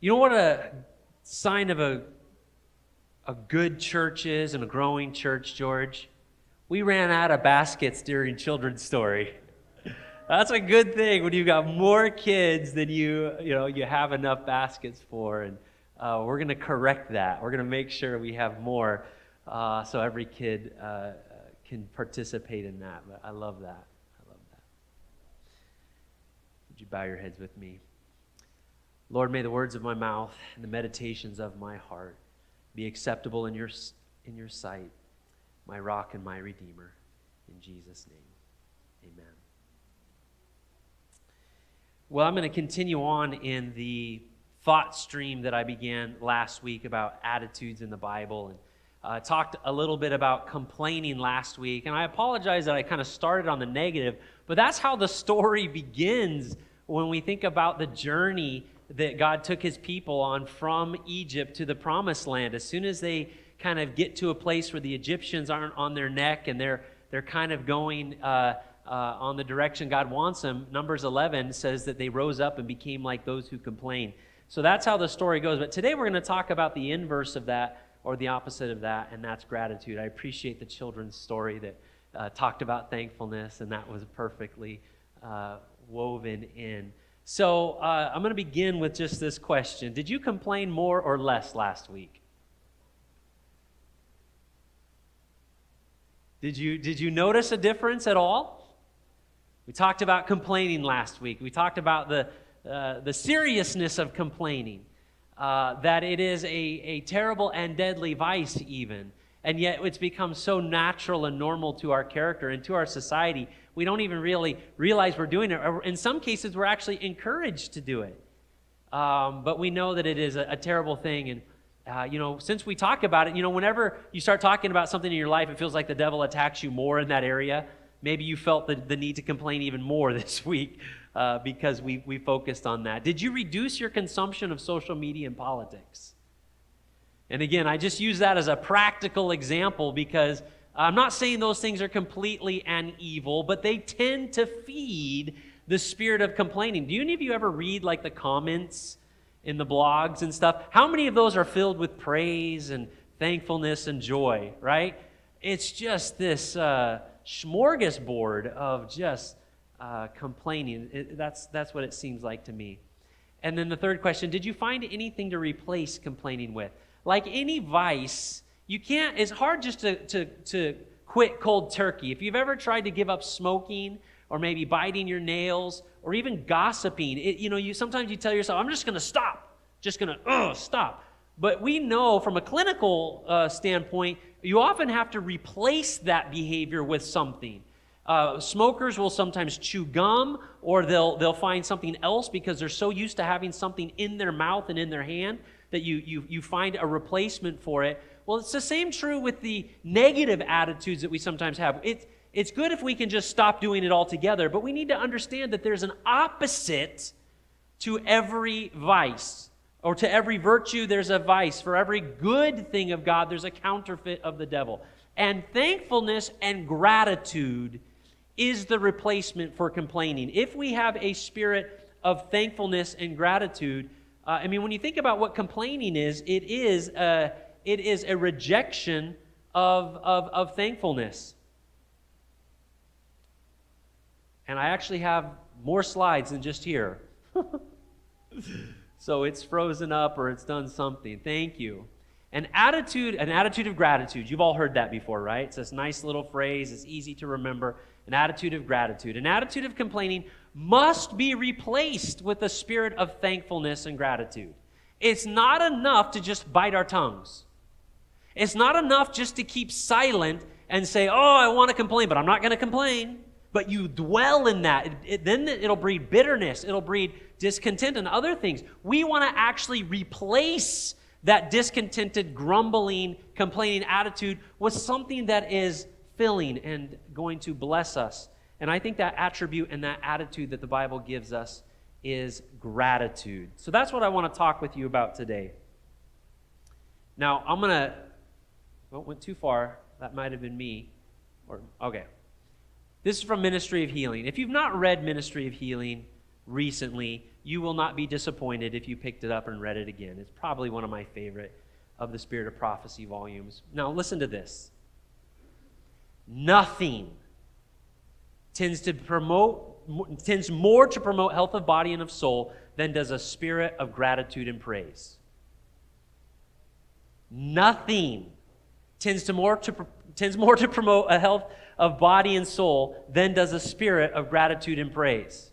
You know what a sign of a, a good church is and a growing church, George? We ran out of baskets during children's story. That's a good thing when you've got more kids than you, you know, you have enough baskets for. And uh, we're going to correct that. We're going to make sure we have more uh, so every kid uh, can participate in that. But I love that. I love that. Would you bow your heads with me? Lord, may the words of my mouth and the meditations of my heart be acceptable in your, in your sight, my rock and my redeemer. In Jesus' name, amen. Well, I'm going to continue on in the thought stream that I began last week about attitudes in the Bible and uh, talked a little bit about complaining last week. And I apologize that I kind of started on the negative, but that's how the story begins when we think about the journey that God took his people on from Egypt to the promised land. As soon as they kind of get to a place where the Egyptians aren't on their neck and they're, they're kind of going. Uh, uh, on the direction God wants them, Numbers 11 says that they rose up and became like those who complain. So that's how the story goes. But today we're going to talk about the inverse of that or the opposite of that, and that's gratitude. I appreciate the children's story that uh, talked about thankfulness, and that was perfectly uh, woven in. So uh, I'm going to begin with just this question Did you complain more or less last week? Did you, did you notice a difference at all? We talked about complaining last week. We talked about the, uh, the seriousness of complaining, uh, that it is a, a terrible and deadly vice, even. And yet it's become so natural and normal to our character and to our society, we don't even really realize we're doing it. In some cases, we're actually encouraged to do it. Um, but we know that it is a, a terrible thing. And, uh, you know, since we talk about it, you know, whenever you start talking about something in your life, it feels like the devil attacks you more in that area. Maybe you felt the, the need to complain even more this week uh, because we, we focused on that. Did you reduce your consumption of social media and politics? And again, I just use that as a practical example because I'm not saying those things are completely an evil, but they tend to feed the spirit of complaining. Do any of you ever read like the comments in the blogs and stuff? How many of those are filled with praise and thankfulness and joy, right? It's just this. Uh, smorgasbord of just uh, complaining. It, that's, that's what it seems like to me. And then the third question Did you find anything to replace complaining with? Like any vice, you can't, it's hard just to, to, to quit cold turkey. If you've ever tried to give up smoking or maybe biting your nails or even gossiping, it, you know, you sometimes you tell yourself, I'm just going to stop, just going to, uh, stop. But we know from a clinical uh, standpoint, you often have to replace that behavior with something. Uh, smokers will sometimes chew gum or they'll, they'll find something else because they're so used to having something in their mouth and in their hand that you, you, you find a replacement for it. Well, it's the same true with the negative attitudes that we sometimes have. It, it's good if we can just stop doing it altogether, but we need to understand that there's an opposite to every vice. Or to every virtue, there's a vice. For every good thing of God, there's a counterfeit of the devil. And thankfulness and gratitude is the replacement for complaining. If we have a spirit of thankfulness and gratitude, uh, I mean, when you think about what complaining is, it is a, it is a rejection of, of, of thankfulness. And I actually have more slides than just here. So it's frozen up or it's done something. Thank you. An attitude, an attitude of gratitude. You've all heard that before, right? It's this nice little phrase. It's easy to remember. An attitude of gratitude. An attitude of complaining must be replaced with a spirit of thankfulness and gratitude. It's not enough to just bite our tongues. It's not enough just to keep silent and say, "Oh, I want to complain, but I'm not going to complain." But you dwell in that. It, it, then it'll breed bitterness. It'll breed discontent and other things. We want to actually replace that discontented, grumbling, complaining attitude with something that is filling and going to bless us. And I think that attribute and that attitude that the Bible gives us is gratitude. So that's what I want to talk with you about today. Now, I'm going to, went too far. That might have been me. Or, okay. This is from Ministry of Healing. If you've not read Ministry of Healing, recently, you will not be disappointed if you picked it up and read it again. It's probably one of my favorite of the Spirit of Prophecy volumes. Now, listen to this. Nothing tends to promote tends more to promote health of body and of soul than does a spirit of gratitude and praise. Nothing tends to more to tends more to promote a health of body and soul than does a spirit of gratitude and praise.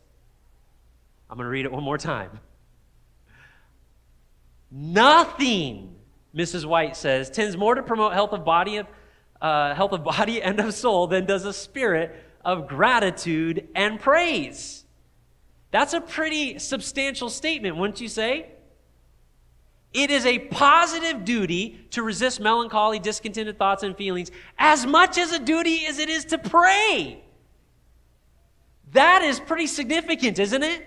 I'm going to read it one more time. Nothing, Mrs. White says, tends more to promote health of body, uh, health of body and of soul than does a spirit of gratitude and praise. That's a pretty substantial statement, wouldn't you say? It is a positive duty to resist melancholy, discontented thoughts and feelings as much as a duty as it is to pray. That is pretty significant, isn't it?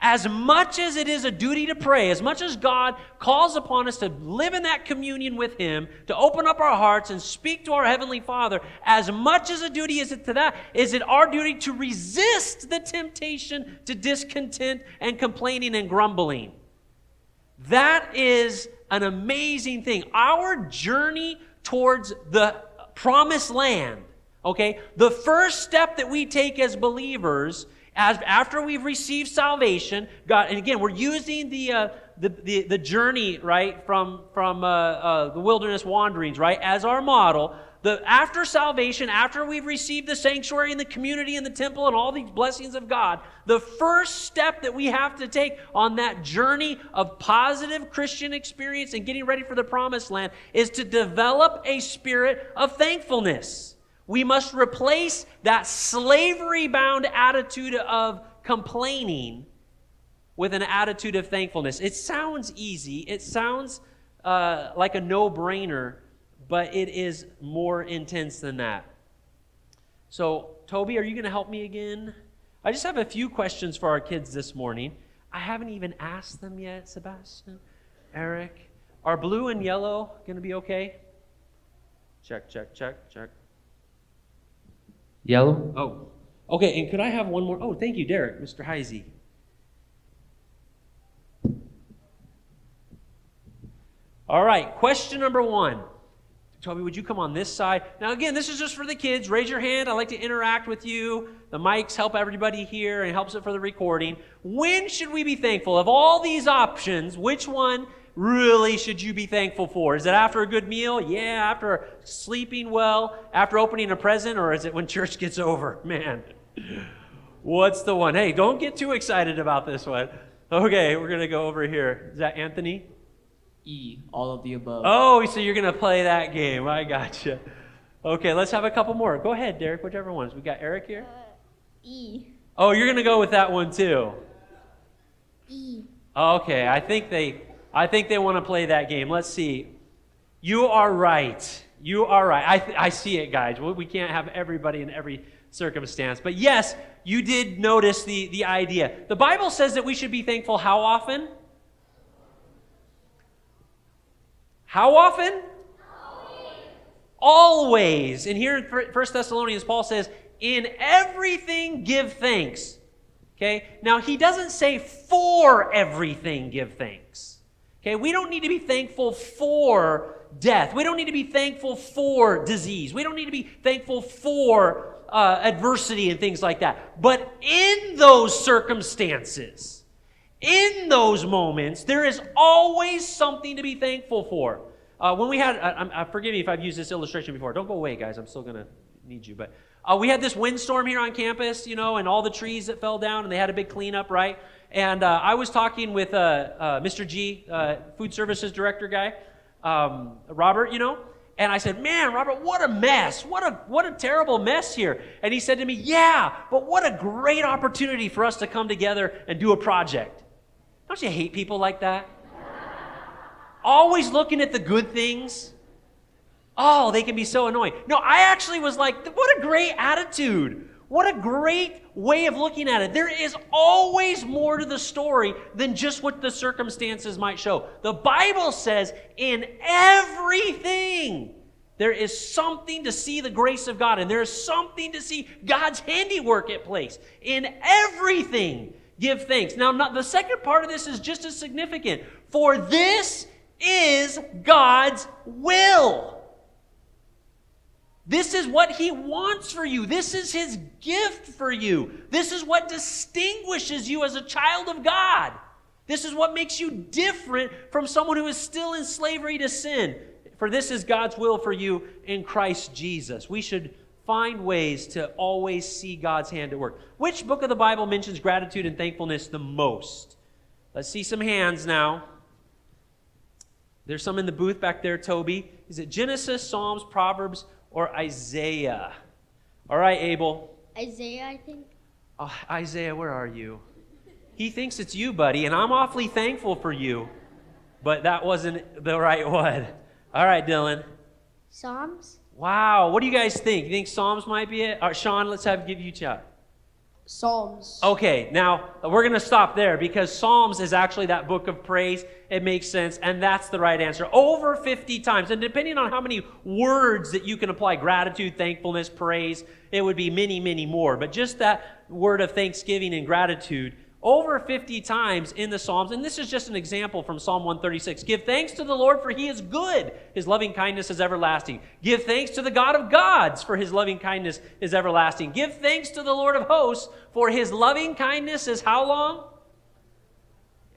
As much as it is a duty to pray, as much as God calls upon us to live in that communion with Him, to open up our hearts and speak to our Heavenly Father, as much as a duty is it to that, is it our duty to resist the temptation to discontent and complaining and grumbling. That is an amazing thing. Our journey towards the promised land, okay? The first step that we take as believers, as after we've received salvation, God, and again, we're using the, uh, the, the, the, journey, right, from, from uh, uh, the wilderness wanderings, right, as our model the after salvation, after we've received the sanctuary and the community and the temple and all these blessings of God, the first step that we have to take on that journey of positive Christian experience and getting ready for the promised land is to develop a spirit of thankfulness. We must replace that slavery bound attitude of complaining with an attitude of thankfulness. It sounds easy, it sounds uh, like a no brainer but it is more intense than that. So, Toby, are you going to help me again? I just have a few questions for our kids this morning. I haven't even asked them yet, Sebastian, Eric. Are blue and yellow going to be okay? Check, check, check, check. Yellow? Oh. Okay, and could I have one more? Oh, thank you, Derek, Mr. Heisey. All right, question number one. Toby, would you come on this side? Now, again, this is just for the kids. Raise your hand. I like to interact with you. The mics help everybody here and helps it for the recording. When should we be thankful? Of all these options, which one really should you be thankful for? Is it after a good meal? Yeah. After sleeping well? After opening a present? Or is it when church gets over? Man, what's the one? Hey, don't get too excited about this one. Okay, we're going to go over here. Is that Anthony? E, all of the above. Oh, so you're going to play that game. I gotcha. Okay, let's have a couple more. Go ahead, Derek, whichever ones. We got Eric here. Uh, e. Oh, you're going to go with that one too. E. Okay, I think they I think they want to play that game. Let's see. You are right. You are right. I, th- I see it, guys. We can't have everybody in every circumstance. But yes, you did notice the, the idea. The Bible says that we should be thankful how often? How often? Always. And here in 1 Thessalonians, Paul says, in everything give thanks. Okay? Now, he doesn't say for everything give thanks. Okay? We don't need to be thankful for death. We don't need to be thankful for disease. We don't need to be thankful for uh, adversity and things like that. But in those circumstances, in those moments, there is always something to be thankful for. Uh, when we had, uh, uh, forgive me if I've used this illustration before. Don't go away, guys. I'm still going to need you. But uh, we had this windstorm here on campus, you know, and all the trees that fell down, and they had a big cleanup, right? And uh, I was talking with uh, Mr. G, food services director guy, um, Robert, you know, and I said, "Man, Robert, what a mess! What a what a terrible mess here." And he said to me, "Yeah, but what a great opportunity for us to come together and do a project." Don't you hate people like that? Always looking at the good things. Oh, they can be so annoying. No, I actually was like, what a great attitude. What a great way of looking at it. There is always more to the story than just what the circumstances might show. The Bible says in everything, there is something to see the grace of God, and there is something to see God's handiwork at place. In everything, give thanks. Now, not, the second part of this is just as significant. For this is God's will. This is what He wants for you. This is His gift for you. This is what distinguishes you as a child of God. This is what makes you different from someone who is still in slavery to sin. For this is God's will for you in Christ Jesus. We should find ways to always see God's hand at work. Which book of the Bible mentions gratitude and thankfulness the most? Let's see some hands now. There's some in the booth back there, Toby. Is it Genesis, Psalms, Proverbs, or Isaiah? All right, Abel. Isaiah, I think. Oh, Isaiah, where are you? He thinks it's you, buddy, and I'm awfully thankful for you, but that wasn't the right one. All right, Dylan. Psalms. Wow, what do you guys think? You think Psalms might be it? Right, Sean, let's have give you chat. Psalms. Okay, now we're going to stop there because Psalms is actually that book of praise. It makes sense, and that's the right answer. Over 50 times. And depending on how many words that you can apply gratitude, thankfulness, praise it would be many, many more. But just that word of thanksgiving and gratitude over 50 times in the Psalms. And this is just an example from Psalm 136. Give thanks to the Lord, for he is good. His loving kindness is everlasting. Give thanks to the God of gods, for his loving kindness is everlasting. Give thanks to the Lord of hosts, for his loving kindness is how long?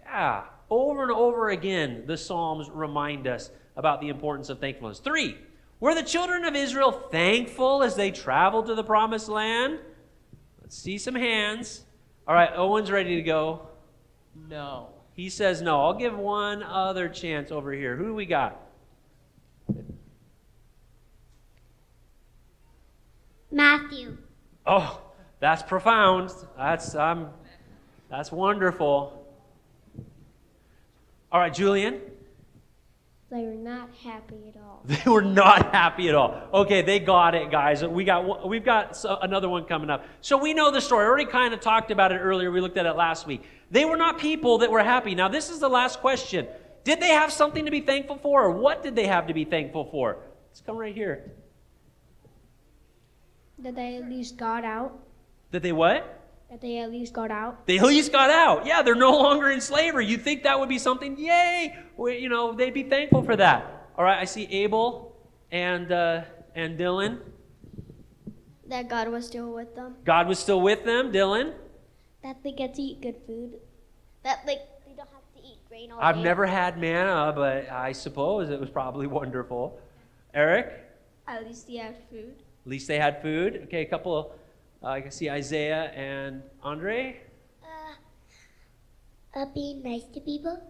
Yeah, over and over again, the Psalms remind us about the importance of thankfulness. Three, were the children of Israel thankful as they traveled to the promised land? Let's see some hands. All right, Owen's ready to go. No. He says no. I'll give one other chance over here. Who do we got? Matthew. Oh, that's profound. That's um, that's wonderful. All right, Julian. They were not happy at all. They were not happy at all. Okay, they got it, guys. We got we've got another one coming up. So we know the story. I already kind of talked about it earlier. We looked at it last week. They were not people that were happy. Now this is the last question. Did they have something to be thankful for, or what did they have to be thankful for? Let's come right here. That they at least got out. Did they what? That they at least got out. They at least got out. Yeah, they're no longer in slavery. You'd think that would be something, yay! We, you know, they'd be thankful for that. All right, I see Abel and, uh, and Dylan. That God was still with them. God was still with them, Dylan. That they get to eat good food. That like they don't have to eat grain all I've day. never had manna, but I suppose it was probably wonderful. Eric? At least they had food. At least they had food. Okay, a couple of, uh, I can see Isaiah and Andre. Uh, being nice to people.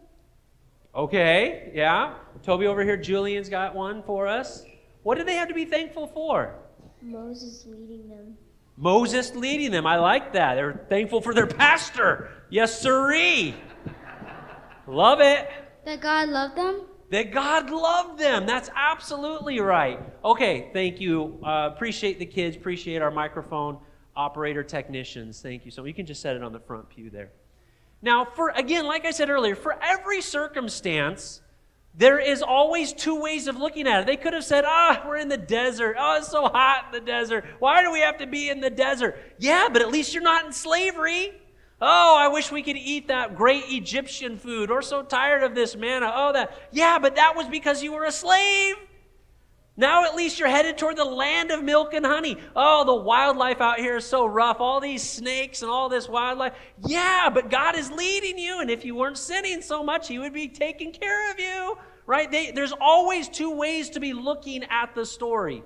Okay, yeah. Toby over here, Julian's got one for us. What did they have to be thankful for? Moses leading them. Moses leading them. I like that. They're thankful for their pastor. Yes, sirree. Love it. That God loved them. That God loved them. That's absolutely right. Okay, thank you. Uh, appreciate the kids. Appreciate our microphone operator technicians. Thank you. So you can just set it on the front pew there. Now, for again, like I said earlier, for every circumstance, there is always two ways of looking at it. They could have said, ah, we're in the desert. Oh, it's so hot in the desert. Why do we have to be in the desert? Yeah, but at least you're not in slavery. Oh, I wish we could eat that great Egyptian food. Or so tired of this manna. Oh, that. Yeah, but that was because you were a slave. Now at least you're headed toward the land of milk and honey. Oh, the wildlife out here is so rough. All these snakes and all this wildlife. Yeah, but God is leading you. And if you weren't sinning so much, He would be taking care of you. Right? They, there's always two ways to be looking at the story.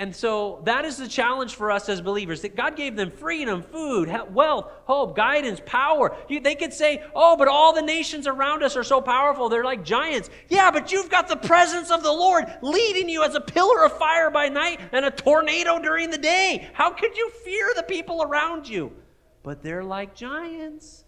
And so that is the challenge for us as believers that God gave them freedom, food, wealth, hope, guidance, power. they could say, Oh, but all the nations around us are so powerful. They're like giants. Yeah, but you've got the presence of the Lord leading you as a pillar of fire by night and a tornado during the day. How could you fear the people around you? But they're like giants.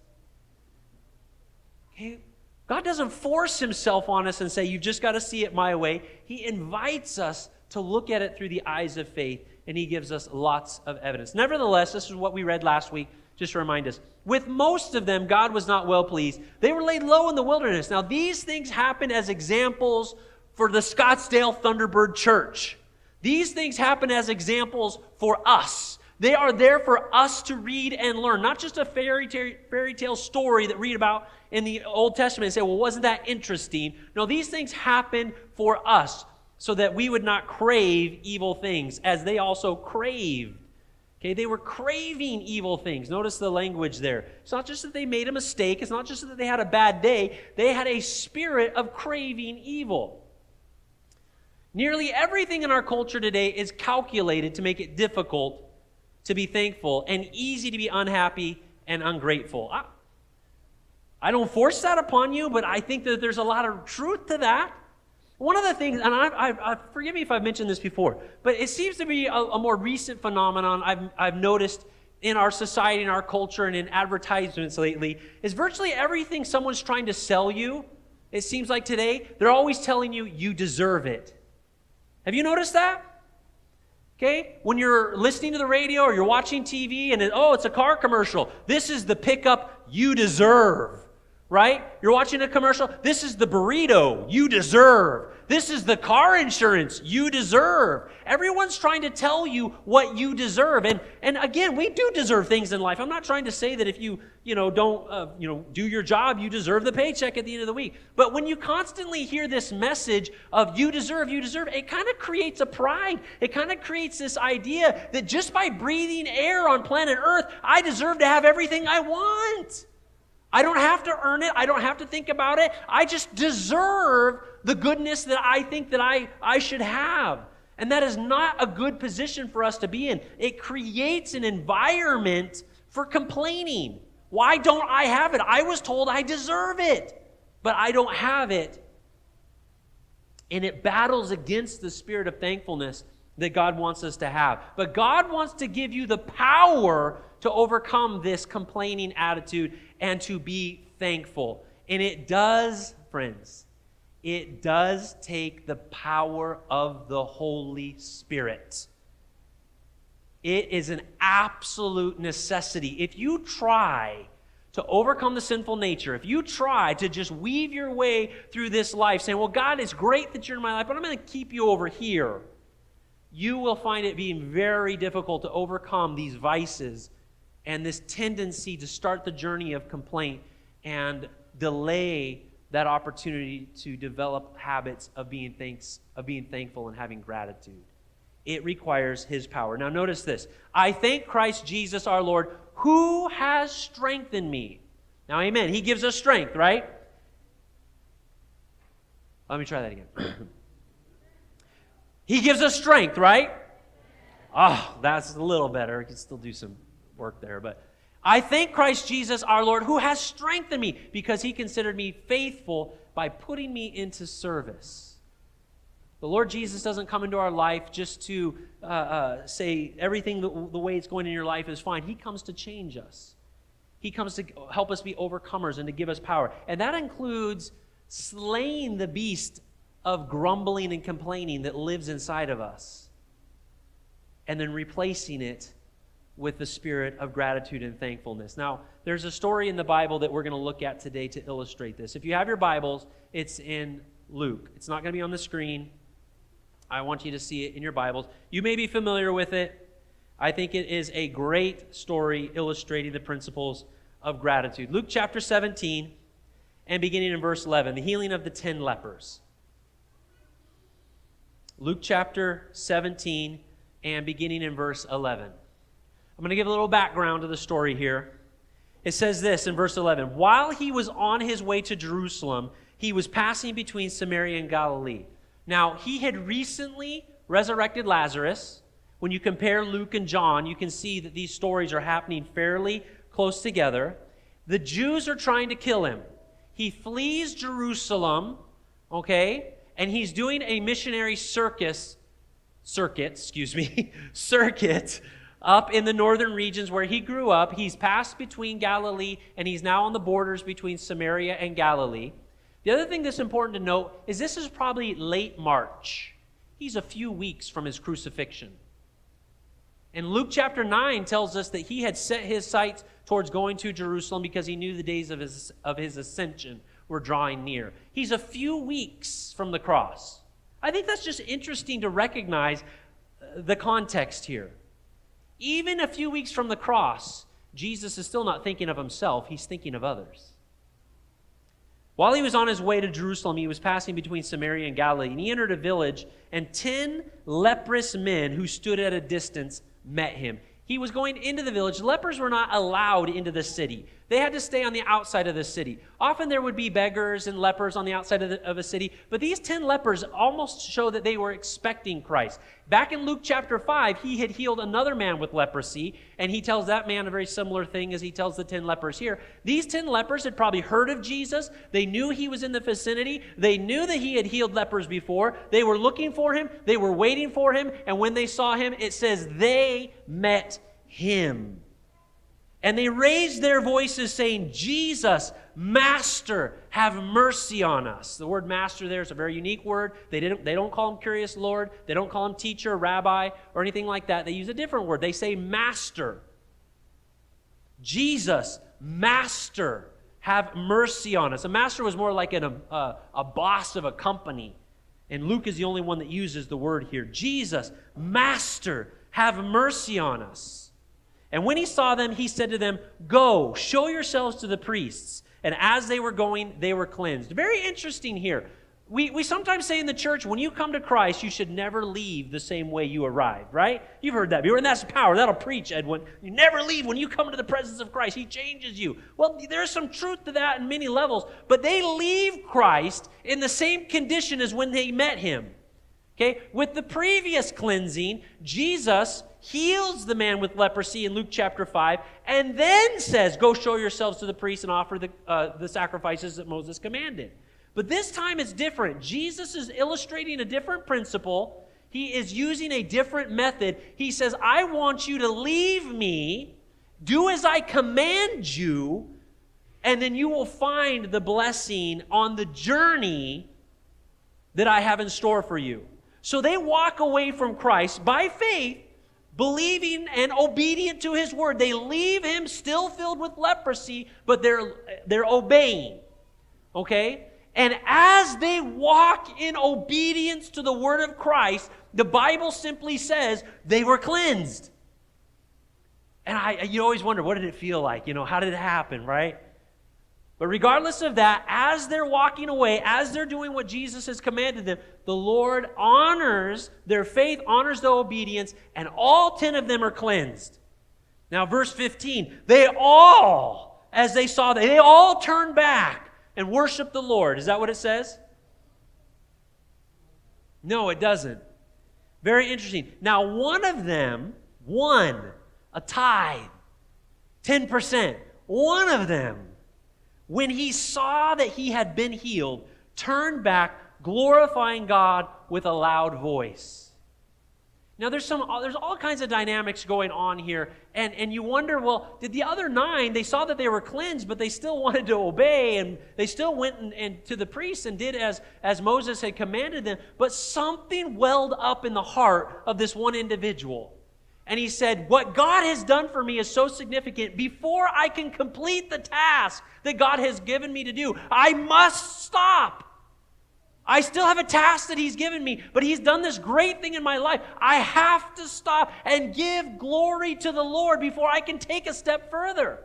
Okay? God doesn't force himself on us and say, You've just got to see it my way. He invites us to look at it through the eyes of faith, and he gives us lots of evidence. Nevertheless, this is what we read last week, just to remind us. With most of them, God was not well pleased. They were laid low in the wilderness. Now, these things happen as examples for the Scottsdale Thunderbird Church. These things happen as examples for us. They are there for us to read and learn, not just a fairy tale, fairy tale story that read about in the Old Testament and say, well, wasn't that interesting? No, these things happen for us so that we would not crave evil things as they also craved. Okay, they were craving evil things. Notice the language there. It's not just that they made a mistake, it's not just that they had a bad day, they had a spirit of craving evil. Nearly everything in our culture today is calculated to make it difficult to be thankful and easy to be unhappy and ungrateful. I, I don't force that upon you, but I think that there's a lot of truth to that. One of the things, and I, I, I, forgive me if I've mentioned this before, but it seems to be a, a more recent phenomenon I've, I've noticed in our society, in our culture, and in advertisements lately, is virtually everything someone's trying to sell you. It seems like today, they're always telling you, you deserve it. Have you noticed that? Okay? When you're listening to the radio or you're watching TV and it, oh, it's a car commercial. This is the pickup you deserve right? You're watching a commercial. This is the burrito you deserve. This is the car insurance you deserve. Everyone's trying to tell you what you deserve. And, and again, we do deserve things in life. I'm not trying to say that if you, you know, don't, uh, you know, do your job, you deserve the paycheck at the end of the week. But when you constantly hear this message of you deserve, you deserve, it kind of creates a pride. It kind of creates this idea that just by breathing air on planet Earth, I deserve to have everything I want. I don't have to earn it. I don't have to think about it. I just deserve the goodness that I think that I, I should have. And that is not a good position for us to be in. It creates an environment for complaining. Why don't I have it? I was told I deserve it, but I don't have it. And it battles against the spirit of thankfulness that God wants us to have. But God wants to give you the power to overcome this complaining attitude and to be thankful. And it does, friends, it does take the power of the Holy Spirit. It is an absolute necessity. If you try to overcome the sinful nature, if you try to just weave your way through this life saying, Well, God, it's great that you're in my life, but I'm going to keep you over here, you will find it being very difficult to overcome these vices and this tendency to start the journey of complaint and delay that opportunity to develop habits of being thanks of being thankful and having gratitude. It requires his power. Now notice this. I thank christ jesus our lord who has strengthened me. Now amen. He gives us strength right? Let me try that again he gives us strength right oh that's a little better we can still do some work there. But I thank Christ Jesus our Lord, who has strengthened me because he considered me faithful by putting me into service. The Lord Jesus doesn't come into our life just to uh, uh, say everything the, the way it's going in your life is fine. He comes to change us. He comes to help us be overcomers and to give us power. And that includes slaying the beast of grumbling and complaining that lives inside of us and then replacing it with the spirit of gratitude and thankfulness. Now, there's a story in the Bible that we're going to look at today to illustrate this. If you have your Bibles, it's in Luke. It's not going to be on the screen. I want you to see it in your Bibles. You may be familiar with it. I think it is a great story illustrating the principles of gratitude. Luke chapter 17 and beginning in verse 11, the healing of the 10 lepers. Luke chapter 17 and beginning in verse 11. I'm going to give a little background to the story here. It says this in verse 11 While he was on his way to Jerusalem, he was passing between Samaria and Galilee. Now, he had recently resurrected Lazarus. When you compare Luke and John, you can see that these stories are happening fairly close together. The Jews are trying to kill him. He flees Jerusalem, okay, and he's doing a missionary circus, circuit, excuse me, circuit up in the northern regions where he grew up. He's passed between Galilee and he's now on the borders between Samaria and Galilee. The other thing that's important to note is this is probably late March. He's a few weeks from his crucifixion. And Luke chapter 9 tells us that he had set his sights towards going to Jerusalem because he knew the days of his, of his ascension were drawing near. He's a few weeks from the cross. I think that's just interesting to recognize uh, the context here. Even a few weeks from the cross, Jesus is still not thinking of himself, he's thinking of others. While he was on his way to Jerusalem, he was passing between Samaria and Galilee, and he entered a village, and ten leprous men who stood at a distance met him. He was going into the village. Lepers were not allowed into the city. They had to stay on the outside of the city. Often there would be beggars and lepers on the outside of, the, of a city, but these 10 lepers almost show that they were expecting Christ. Back in Luke chapter 5, he had healed another man with leprosy, and he tells that man a very similar thing as he tells the 10 lepers here. These 10 lepers had probably heard of Jesus. They knew he was in the vicinity. They knew that he had healed lepers before. They were looking for him, they were waiting for him, and when they saw him, it says they met him. And they raised their voices, saying, Jesus, Master, have mercy on us. The word master there is a very unique word. They, didn't, they don't call him kyrios Lord, they don't call him teacher, rabbi, or anything like that. They use a different word. They say, Master. Jesus, Master, have mercy on us. A master was more like an, a, uh, a boss of a company. And Luke is the only one that uses the word here. Jesus, Master, have mercy on us. And when he saw them, he said to them, Go, show yourselves to the priests. And as they were going, they were cleansed. Very interesting here. We, we sometimes say in the church, when you come to Christ, you should never leave the same way you arrived, right? You've heard that before, and that's power. That'll preach, Edwin. You never leave when you come to the presence of Christ. He changes you. Well, there's some truth to that in many levels, but they leave Christ in the same condition as when they met him. Okay? With the previous cleansing, Jesus heals the man with leprosy in Luke chapter 5, and then says, Go show yourselves to the priest and offer the, uh, the sacrifices that Moses commanded. But this time it's different. Jesus is illustrating a different principle. He is using a different method. He says, I want you to leave me, do as I command you, and then you will find the blessing on the journey that I have in store for you. So they walk away from Christ by faith believing and obedient to his word. They leave him still filled with leprosy, but they're, they're obeying. Okay? And as they walk in obedience to the word of Christ, the Bible simply says they were cleansed. And I, you always wonder, what did it feel like? You know, how did it happen, right? But regardless of that, as they're walking away, as they're doing what Jesus has commanded them, the Lord honors their faith, honors their obedience, and all 10 of them are cleansed. Now, verse 15, they all, as they saw that, they all turned back and worshiped the Lord. Is that what it says? No, it doesn't. Very interesting. Now, one of them, one, a tithe, 10%, one of them when he saw that he had been healed, turned back, glorifying God with a loud voice. Now there's some there's all kinds of dynamics going on here and and you wonder well did the other 9 they saw that they were cleansed but they still wanted to obey and they still went and, and to the priests and did as as Moses had commanded them but something welled up in the heart of this one individual and he said, What God has done for me is so significant. Before I can complete the task that God has given me to do, I must stop. I still have a task that He's given me, but He's done this great thing in my life. I have to stop and give glory to the Lord before I can take a step further.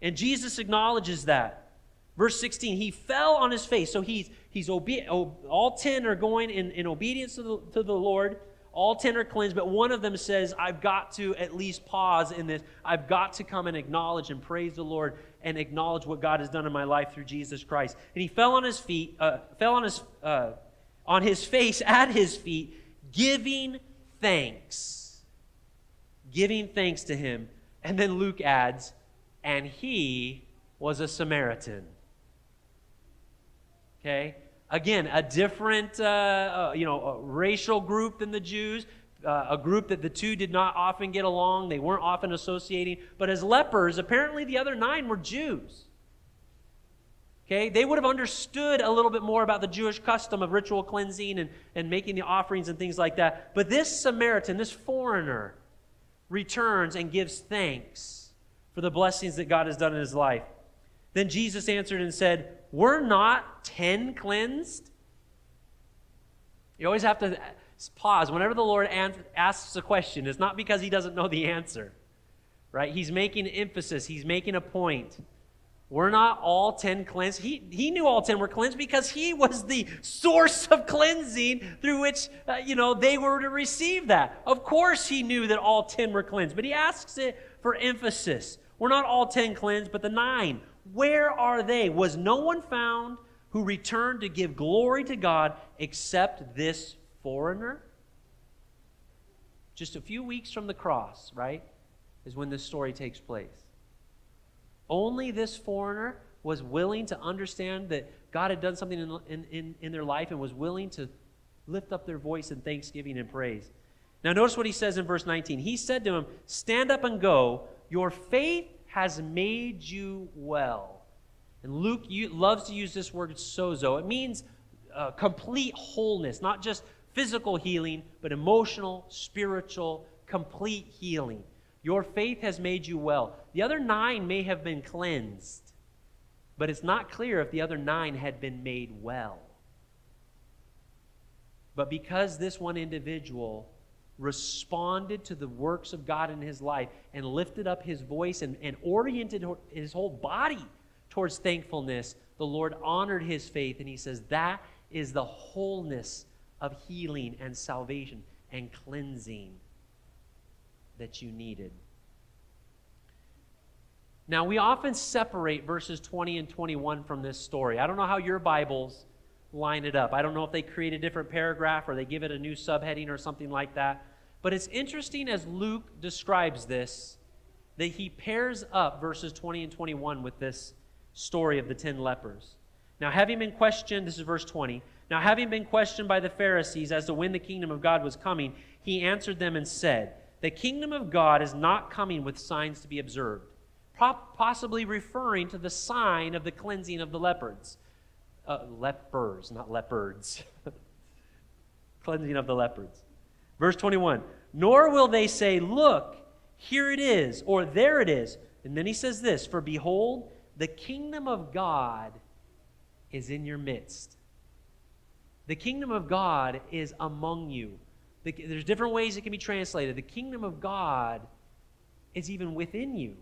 And Jesus acknowledges that. Verse 16, he fell on his face. So he's, he's obe- all 10 are going in, in obedience to the, to the Lord. All 10 are cleansed, but one of them says, I've got to at least pause in this. I've got to come and acknowledge and praise the Lord and acknowledge what God has done in my life through Jesus Christ. And he fell on his feet, uh, fell on his, uh, on his face at his feet, giving thanks. Giving thanks to him. And then Luke adds, and he was a Samaritan. Okay? Again, a different, uh, uh, you know, racial group than the Jews, uh, a group that the two did not often get along. They weren't often associating. But as lepers, apparently the other nine were Jews. Okay, they would have understood a little bit more about the Jewish custom of ritual cleansing and, and making the offerings and things like that. But this Samaritan, this foreigner, returns and gives thanks for the blessings that God has done in his life. Then Jesus answered and said, Were not ten cleansed? You always have to pause. Whenever the Lord asks a question, it's not because he doesn't know the answer, right? He's making emphasis, he's making a point. We're not all 10 cleansed. He, he knew all 10 were cleansed because he was the source of cleansing through which, uh, you know, they were to receive that. Of course, he knew that all 10 were cleansed, but he asks it for emphasis. We're not all 10 cleansed, but the nine, where are they? Was no one found who returned to give glory to God except this foreigner? Just a few weeks from the cross, right, is when this story takes place. Only this foreigner was willing to understand that God had done something in, in, in, their life and was willing to lift up their voice in thanksgiving and praise. Now, notice what he says in verse 19. He said to him, Stand up and go. Your faith has made you well. And Luke loves to use this word sozo. It means uh, complete wholeness, not just physical healing, but emotional, spiritual, complete healing. Your faith has made you well. The other nine may have been cleansed, but it's not clear if the other nine had been made well. But because this one individual responded to the works of God in his life and lifted up his voice and, and oriented his whole body towards thankfulness, the Lord honored his faith. And he says, That is the wholeness of healing and salvation and cleansing that you needed. Now, we often separate verses 20 and 21 from this story. I don't know how your Bibles line it up. I don't know if they create a different paragraph or they give it a new subheading or something like that. But it's interesting as Luke describes this that he pairs up verses 20 and 21 with this story of the 10 lepers. Now, having been questioned, this is verse 20. Now, having been questioned by the Pharisees as to when the kingdom of God was coming, he answered them and said, The kingdom of God is not coming with signs to be observed, possibly referring to the sign of the cleansing of the leopards. Uh, lepers, not leopards. cleansing of the leopards. Verse 21 Nor will they say, Look, here it is, or there it is. And then he says this For behold, the kingdom of God is in your midst. The kingdom of God is among you. The, there's different ways it can be translated. The kingdom of God is even within you.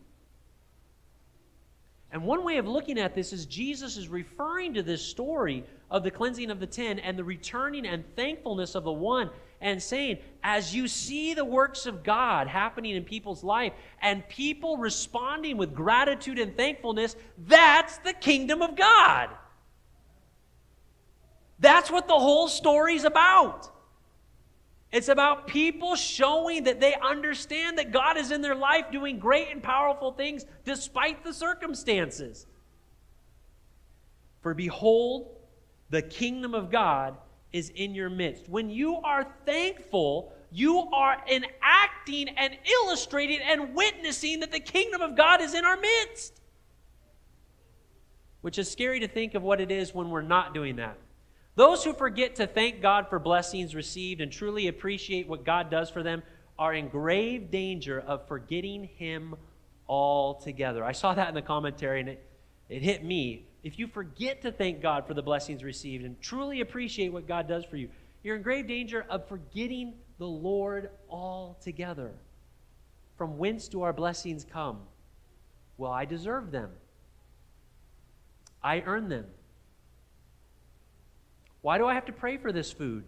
And one way of looking at this is Jesus is referring to this story of the cleansing of the ten and the returning and thankfulness of the one and saying, as you see the works of God happening in people's life and people responding with gratitude and thankfulness, that's the kingdom of God. That's what the whole story's about. It's about people showing that they understand that God is in their life doing great and powerful things despite the circumstances. For behold, the kingdom of God is in your midst. When you are thankful, you are enacting and illustrating and witnessing that the kingdom of God is in our midst. Which is scary to think of what it is when we're not doing that. Those who forget to thank God for blessings received and truly appreciate what God does for them are in grave danger of forgetting Him altogether. I saw that in the commentary and it, it hit me. If you forget to thank God for the blessings received and truly appreciate what God does for you, you're in grave danger of forgetting the Lord altogether. From whence do our blessings come? Well, I deserve them. I earn them. Why do I have to pray for this food?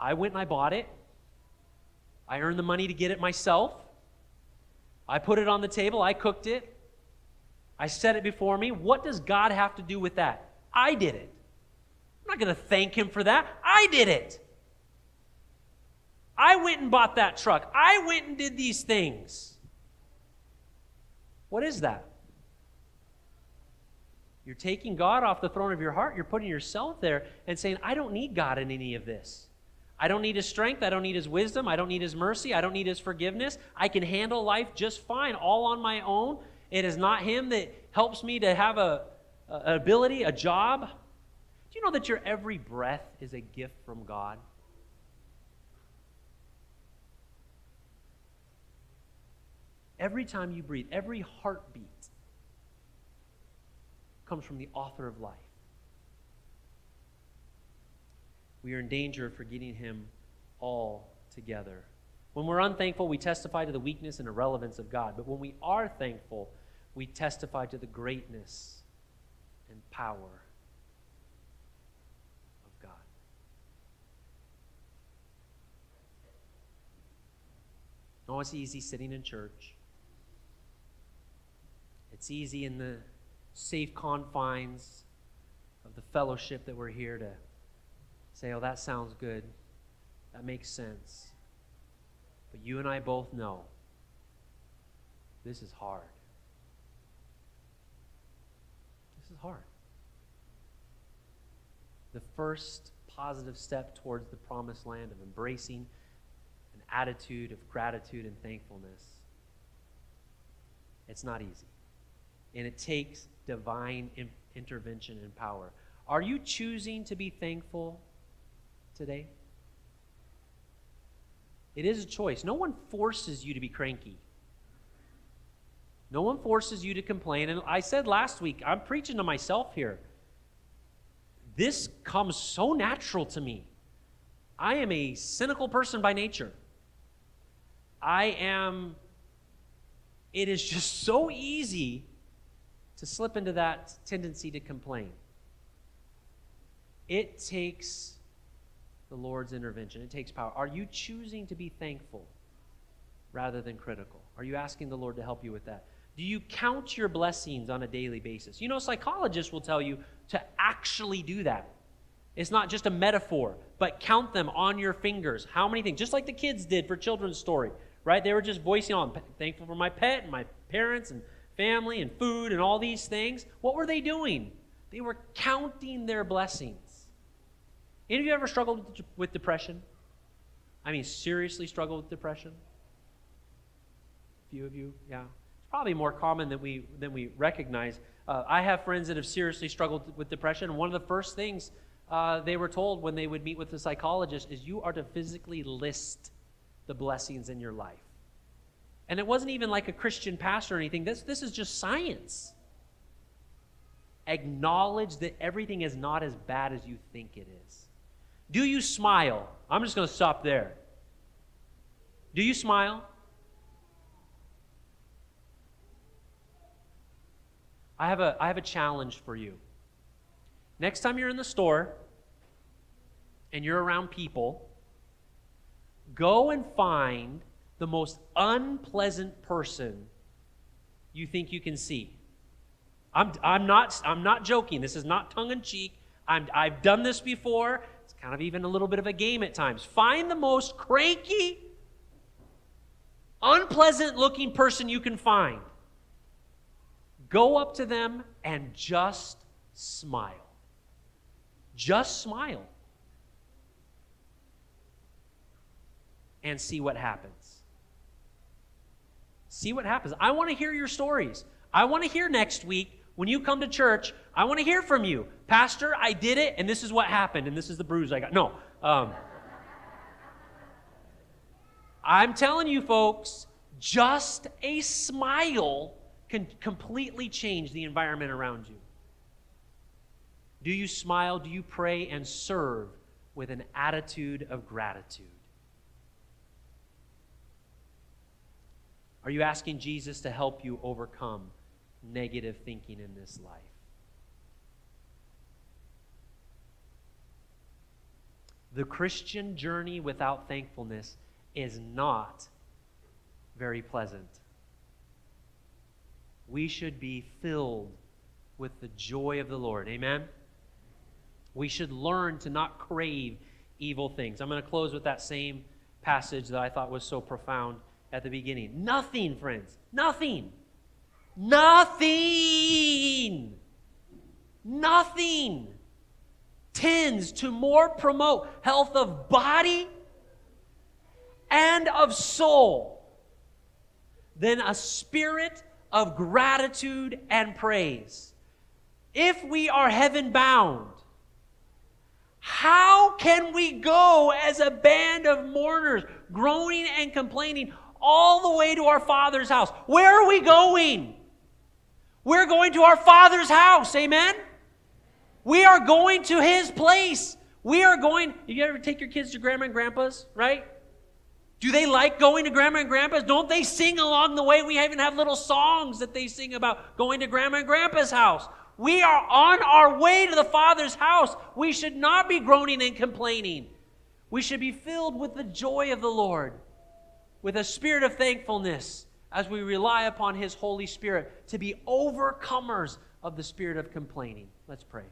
I went and I bought it. I earned the money to get it myself. I put it on the table. I cooked it. I set it before me. What does God have to do with that? I did it. I'm not going to thank Him for that. I did it. I went and bought that truck. I went and did these things. What is that? You're taking God off the throne of your heart. You're putting yourself there and saying, I don't need God in any of this. I don't need his strength. I don't need his wisdom. I don't need his mercy. I don't need his forgiveness. I can handle life just fine, all on my own. It is not him that helps me to have a, a an ability, a job. Do you know that your every breath is a gift from God? Every time you breathe, every heartbeat comes from the author of life. We are in danger of forgetting him all together. When we're unthankful, we testify to the weakness and irrelevance of God. But when we are thankful, we testify to the greatness and power of God. Oh, it's easy sitting in church. It's easy in the safe confines of the fellowship that we're here to say, oh, that sounds good. That makes sense. But you and I both know this is hard. Hard. The first positive step towards the promised land of embracing an attitude of gratitude and thankfulness. It's not easy. And it takes divine in- intervention and power. Are you choosing to be thankful today? It is a choice. No one forces you to be cranky. No one forces you to complain. And I said last week, I'm preaching to myself here. This comes so natural to me. I am a cynical person by nature. I am, it is just so easy to slip into that tendency to complain. It takes the Lord's intervention. It takes power. Are you choosing to be thankful rather than critical? Are you asking the Lord to help you with that? Do you count your blessings on a daily basis? You know, psychologists will tell you to actually do that. It's not just a metaphor, but count them on your fingers. How many things? Just like the kids did for children's story, right? They were just voicing on thankful for my pet and my parents and family and food and all these things. What were they doing? They were counting their blessings. Any of you ever struggled with depression? I mean, seriously struggled with depression? A few of you, yeah. Probably more common than we than we recognize. Uh, I have friends that have seriously struggled with depression, one of the first things uh, they were told when they would meet with the psychologist is you are to physically list the blessings in your life. And it wasn't even like a Christian pastor or anything. This, this is just science. Acknowledge that everything is not as bad as you think it is. Do you smile? I'm just going to stop there. Do you smile? I have a, I have a challenge for you. Next time you're in the store and you're around people, go and find the most unpleasant person you think you can see. I'm, I'm, not, I'm not joking. This is not tongue in cheek. I'm, I've done this before It's kind of even a little bit of a game at times. Find the most cranky, unpleasant looking person you can find. Go up to them and just smile. Just smile. And see what happens. See what happens. I want to hear your stories. I want to hear next week when you come to church, I want to hear from you. Pastor, I did it, and this is what happened, and this is the bruise I got. No. Um, I'm telling you, folks, just a smile can completely change the environment around you. Do you smile? Do you pray and serve with an attitude of gratitude? Are you asking Jesus to help you overcome negative thinking in this life. The Christian journey without thankfulness is not very pleasant. We should be filled with the joy of the Lord. Amen? We should learn to not crave evil things. I'm going to close with that same passage that I thought was so profound at the beginning. Nothing, friends, nothing Nothing, nothing tends to more promote health of body and of soul than a spirit of gratitude and praise. If we are heaven bound, how can we go as a band of mourners, groaning and complaining all the way to our Father's house? Where are we going? We're going to our Father's house. Amen? We are going to His place We are going, you ever take your kids to grandma and grandpa's, right? Do they like going to grandma and grandpa's? Don't they sing along the way? We even have little songs that they sing about going to grandma and grandpa's house. We are on our way to the Father's house. We should not be groaning and complaining. We should be filled with the joy of the Lord, with a spirit of thankfulness as we rely upon His Holy Spirit to be overcomers of the spirit of complaining. Let's pray.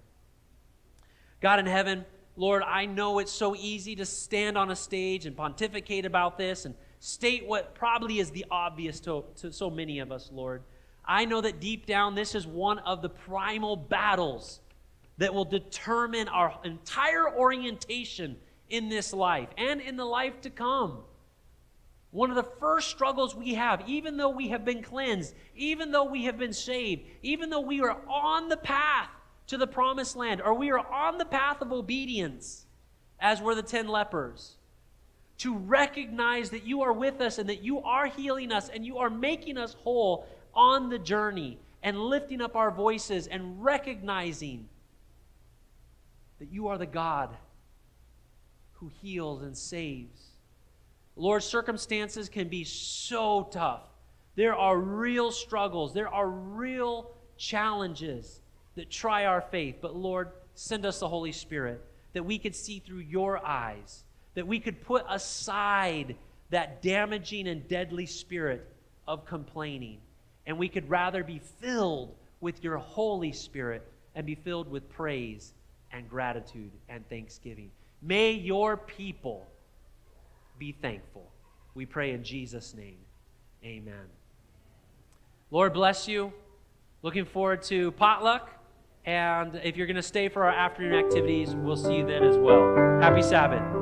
God in heaven, Lord, I know it's so easy to stand on a stage and pontificate about this and state what probably is the obvious to, to so many of us, Lord. I know that deep down, this is one of the primal battles that will determine our entire orientation in this life and in the life to come. One of the first struggles we have, even though we have been cleansed, even though we have been saved, even though we are on the path to the promised land, or we are on the path of obedience, as were the ten lepers, to recognize that you are with us and that you are healing us and you are making us whole on the journey and lifting up our voices and recognizing that you are the God who heals and saves. Lord, circumstances can be so tough. There are real struggles, there are real challenges that try our faith. But Lord, send us the Holy Spirit that we could see through your eyes, that we could put aside that damaging and deadly spirit of complaining, and we could rather be filled with your Holy Spirit and be filled with praise and gratitude and thanksgiving. May your people be thankful. We pray in Jesus' name. Amen. Lord bless you. Looking forward to potluck. And if you're going to stay for our afternoon activities, we'll see you then as well. Happy Sabbath.